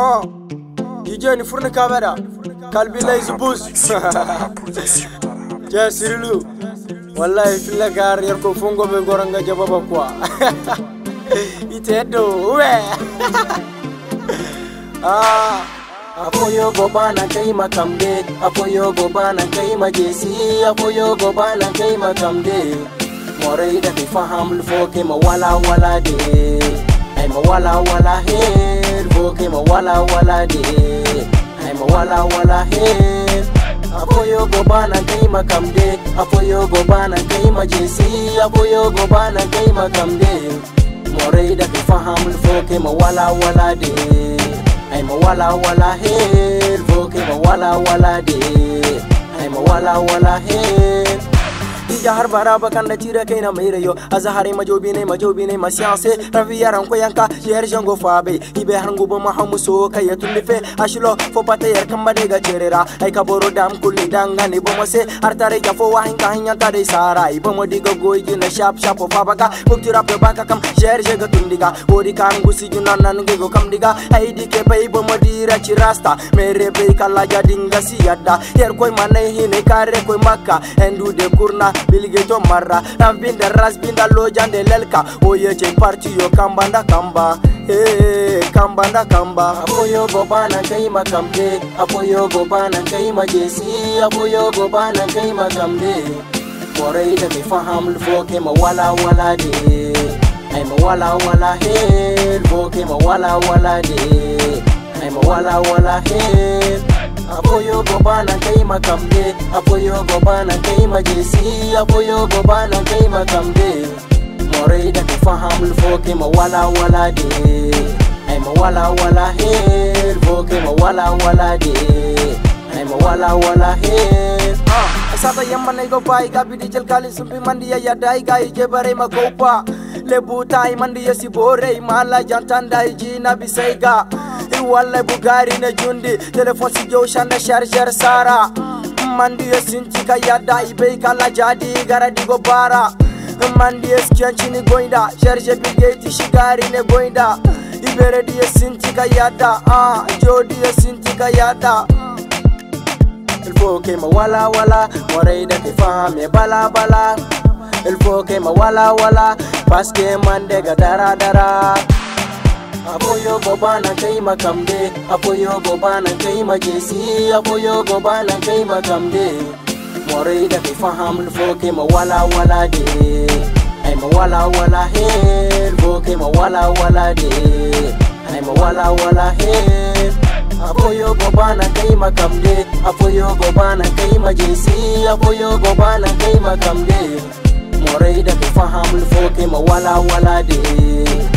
Oh. DJ ni furni kamera kalbi laizu bus je sirilu wallahi fila gar yar ko fungo be goranga je baba kwa ite do we ah apoyo goba na kai kambe, apoyo goba na kai majesi apoyo goba na kai kambe, morai da faham lufo kai mawala wala de ai mawala wala he ke ma wala wala de ai ma wala wala he yo go bana kai ma kamde yo go bana kai ma jinsi yo go bana kai ma kamde morai da ka fahamul fo ke ma wala wala de ai ma wala wala he fo ke ma wala wala de ai ma wala wala he ya har bara bakan da tira kai na mai rayo azahare majobi ne majobi ne masiyanse rafi yaran ko yanka yar jango fabe ibe har gobe mahamu so kai ya tulife ashlo fo pate yar kamba de ga jerera ai ka boro dam kulli danga ne bo mase har tare ka fo wa hin ka hin ya tare sara ai bo modi ga goy ji na shap shapo babaka ko tira pe baka kam jer jega tundiga wodi kan gusi junan nan ge go kam diga ai dike pe bo modi ra chi rasta mere be kala ja dinga si yadda yer koy manai hine kare koy makka endu de kurna bilgeto marra dan binda ras de lelka oye che parti yo kamba eh kamba apoyo gobana kai apoyo gobana kai majesi apoyo gobana kai makamde korai da faham ma wala de ai wala he eh ma walla wala de ai wala he apoyo goba na kai apoyo goba na kai apoyo goba na kai makamde morai da faham foke ma wala de ai ma wala wala he foke ma wala de ai ma wala he ah sada yamma nay go bai gabi dijel kali sumbi mandi ya dai gai je bare ma gopa lebu tai mandi mala jantanda ji na bisaiga Di wallahi bugari na jundi Telefon si jausha na charger sara Mandiye sinti ka yada ibei kala jadi gara digo bara Mandiye skianchini goinda Charge brigade shikari ne goinda Ibere diye sinti ka yada ah, Jodiye sinti ka yada Il faut que ma wala wala Morei da ke da. fame bala bala Il faut que ma wala wala Paske mande ga dara dara Aboyo goba na kai makamde Aboyo goba na kai majesi Aboyo goba na kai makamde Morai da kai faham mawala wala de Ai mawala wala he Lufo mawala wala de Ai mawala wala he Apoyo goba na kai makamde Apoyo goba na kai majesi Apoyo goba na da kai faham mawala wala de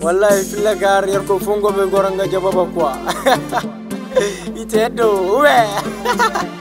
wallahi filla gar yar ko fongo be goranga jababa quoi ite do we